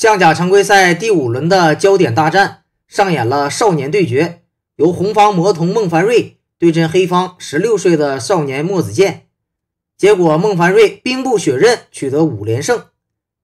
象甲常规赛第五轮的焦点大战上演了少年对决，由红方魔童孟凡瑞对阵黑方十六岁的少年莫子健。结果孟凡瑞兵不血刃，取得五连胜。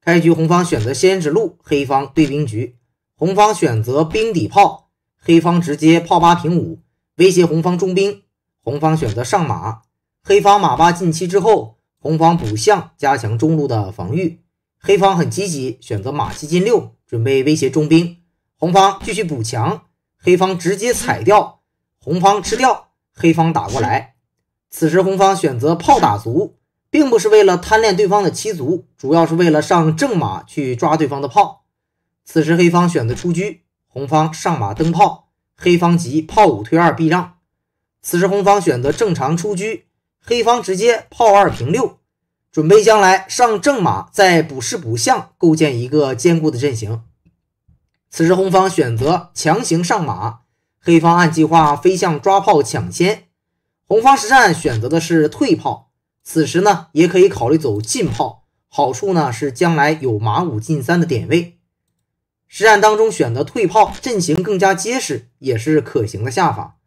开局红方选择先指路，黑方对兵局，红方选择兵抵炮，黑方直接炮八平五，威胁红方中兵。红方选择上马，黑方马八进七之后，红方补象加强中路的防御。黑方很积极，选择马七进六，准备威胁中兵。红方继续补强，黑方直接踩掉，红方吃掉，黑方打过来。此时红方选择炮打卒，并不是为了贪恋对方的七卒，主要是为了上正马去抓对方的炮。此时黑方选择出车，红方上马登炮，黑方急炮五推二避让。此时红方选择正常出车，黑方直接炮二平六。准备将来上正马，再补士补象，构建一个坚固的阵型。此时红方选择强行上马，黑方按计划飞象抓炮抢先。红方实战选择的是退炮，此时呢也可以考虑走进炮，好处呢是将来有马五进三的点位。实战当中选择退炮，阵型更加结实，也是可行的下法。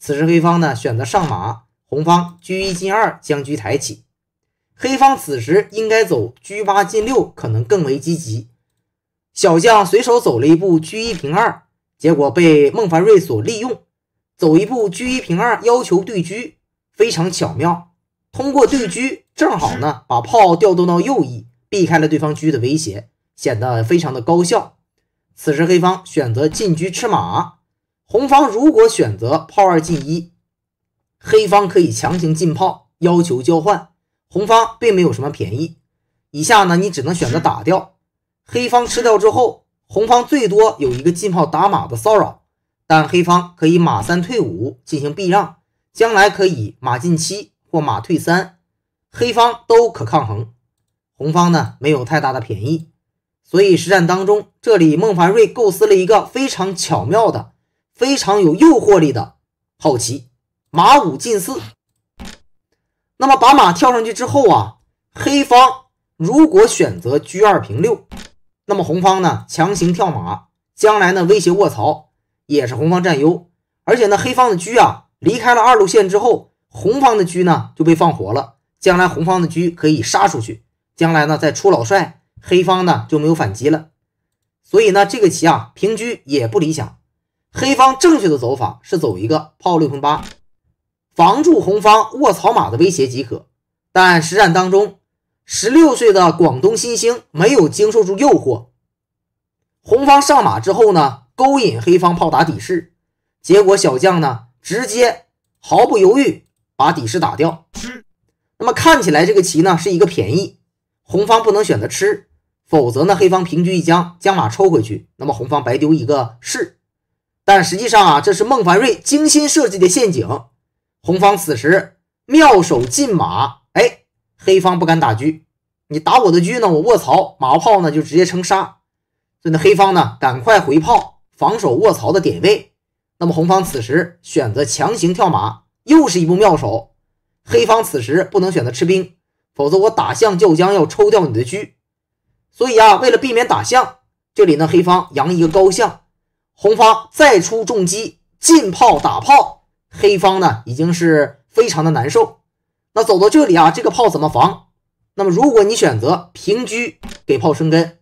此时黑方呢选择上马，红方车一进二，将车抬起。黑方此时应该走车八进六，可能更为积极。小将随手走了一步车一平二，结果被孟凡瑞所利用，走一步车一平二，要求对车，非常巧妙。通过对车，正好呢把炮调动到右翼，避开了对方车的威胁，显得非常的高效。此时黑方选择进车吃马，红方如果选择炮二进一，黑方可以强行进炮，要求交换。红方并没有什么便宜，以下呢你只能选择打掉。黑方吃掉之后，红方最多有一个进炮打马的骚扰，但黑方可以马三退五进行避让，将来可以马进七或马退三，黑方都可抗衡。红方呢没有太大的便宜，所以实战当中，这里孟凡瑞构思了一个非常巧妙的、非常有诱惑力的好棋，马五进四。那么把马跳上去之后啊，黑方如果选择车二平六，那么红方呢强行跳马，将来呢威胁卧槽，也是红方占优。而且呢黑方的车啊离开了二路线之后，红方的车呢就被放活了，将来红方的车可以杀出去，将来呢再出老帅，黑方呢就没有反击了。所以呢这个棋啊平车也不理想，黑方正确的走法是走一个炮六平八。防住红方卧草马的威胁即可，但实战当中，十六岁的广东新星没有经受住诱惑。红方上马之后呢，勾引黑方炮打底士，结果小将呢直接毫不犹豫把底士打掉。那么看起来这个棋呢是一个便宜，红方不能选择吃，否则呢黑方平车一将，将马抽回去，那么红方白丢一个士。但实际上啊，这是孟凡瑞精心设计的陷阱。红方此时妙手进马，哎，黑方不敢打车，你打我的车呢，我卧槽，马炮呢就直接成杀，所以呢，黑方呢赶快回炮防守卧槽的点位。那么红方此时选择强行跳马，又是一步妙手。黑方此时不能选择吃兵，否则我打象就将要抽掉你的车。所以啊，为了避免打象，这里呢黑方扬一个高象，红方再出重击进炮打炮。黑方呢已经是非常的难受，那走到这里啊，这个炮怎么防？那么如果你选择平车给炮生根，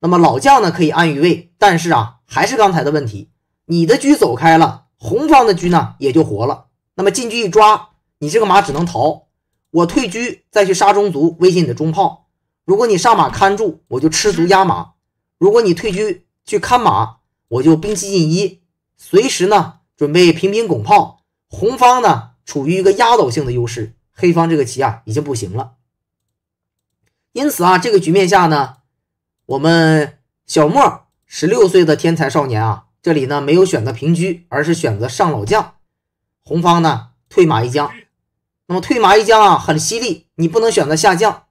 那么老将呢可以安于位，但是啊还是刚才的问题，你的车走开了，红方的车呢也就活了。那么进车一抓，你这个马只能逃，我退车再去杀中卒，威胁你的中炮。如果你上马看住，我就吃卒压马；如果你退车去看马，我就兵七进一，随时呢。准备平兵拱炮，红方呢处于一个压倒性的优势，黑方这个棋啊已经不行了。因此啊，这个局面下呢，我们小莫十六岁的天才少年啊，这里呢没有选择平车，而是选择上老将。红方呢退马一将，那么退马一将啊很犀利，你不能选择下将。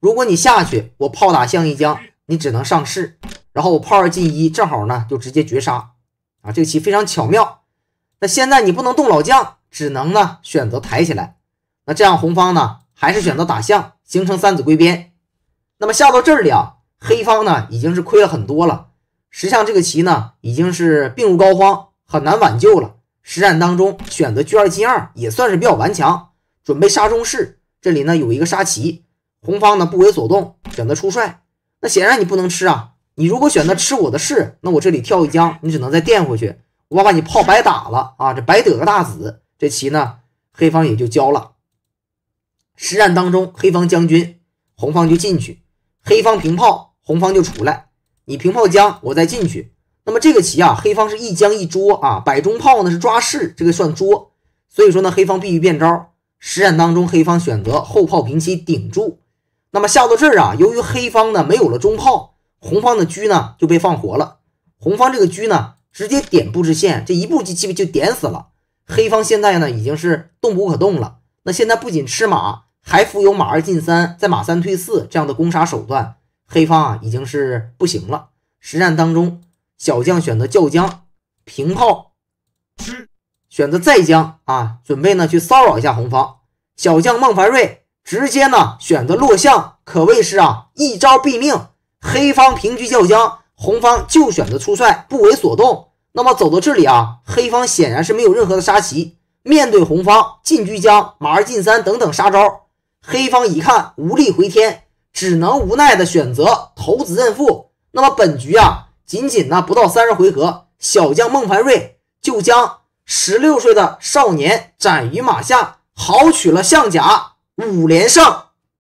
如果你下去，我炮打象一将，你只能上士，然后我炮二进一，正好呢就直接绝杀啊！这个棋非常巧妙。那现在你不能动老将，只能呢选择抬起来。那这样红方呢还是选择打象，形成三子归边。那么下到这里啊，黑方呢已经是亏了很多了。实际上这个棋呢已经是病入膏肓，很难挽救了。实战当中选择车二进二也算是比较顽强，准备杀中士。这里呢有一个杀棋，红方呢不为所动，选择出帅。那显然你不能吃啊！你如果选择吃我的士，那我这里跳一将，你只能再垫回去，我把你炮白打了啊！这白得个大子，这棋呢黑方也就交了。实战当中，黑方将军，红方就进去；黑方平炮，红方就出来。你平炮将，我再进去。那么这个棋啊，黑方是一将一捉啊，摆中炮呢是抓士，这个算捉。所以说呢，黑方必须变招。实战当中，黑方选择后炮平七顶住。那么下到这儿啊，由于黑方呢没有了中炮，红方的车呢就被放活了。红方这个车呢直接点布置线，这一步就基本就点死了。黑方现在呢已经是动不可动了。那现在不仅吃马，还附有马二进三，再马三退四这样的攻杀手段，黑方啊已经是不行了。实战当中，小将选择叫将平炮，选择再将啊，准备呢去骚扰一下红方。小将孟凡瑞。直接呢选择落象，可谓是啊一招毙命。黑方平车叫将，红方就选择出帅，不为所动。那么走到这里啊，黑方显然是没有任何的杀棋。面对红方进车将、马二进三等等杀招，黑方一看无力回天，只能无奈的选择投子认负。那么本局啊，仅仅呢不到三十回合，小将孟凡瑞就将十六岁的少年斩于马下，豪取了象甲。五连胜。